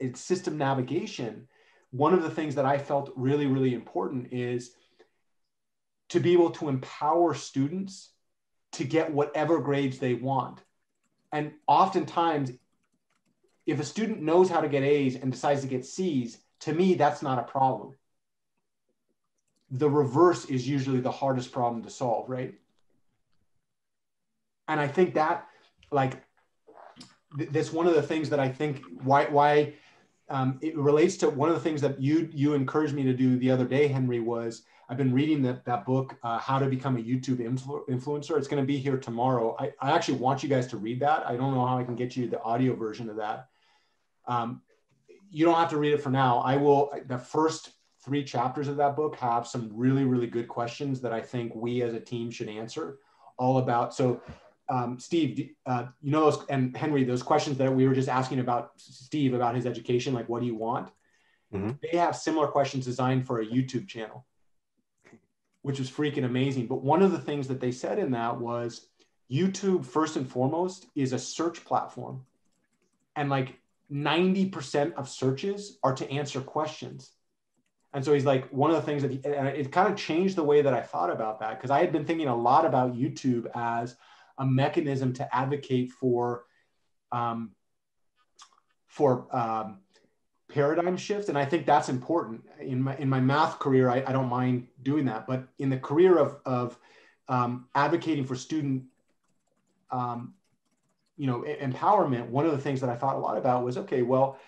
it's system navigation, one of the things that I felt really, really important is to be able to empower students to get whatever grades they want. And oftentimes, if a student knows how to get A's and decides to get C's, to me, that's not a problem. The reverse is usually the hardest problem to solve, right? And I think that, like, th- that's one of the things that I think why why um, it relates to one of the things that you you encouraged me to do the other day, Henry, was I've been reading that, that book, uh, How to Become a YouTube Influ- Influencer. It's going to be here tomorrow. I, I actually want you guys to read that. I don't know how I can get you the audio version of that. Um, you don't have to read it for now. I will, the first three chapters of that book have some really, really good questions that I think we as a team should answer all about. So, um, Steve, uh, you know, those, and Henry, those questions that we were just asking about Steve about his education, like what do you want? Mm-hmm. They have similar questions designed for a YouTube channel which was freaking amazing. But one of the things that they said in that was YouTube, first and foremost, is a search platform. And like 90% of searches are to answer questions. And so he's like, one of the things that he, and it kind of changed the way that I thought about that because I had been thinking a lot about YouTube as a mechanism to advocate for, um, for um, paradigm shift. And i think that's important. In my in my math career i, I don't mind doing that. But in the career of of um, advocating for student um, you know empowerment one of the things that i thought a lot about was okay well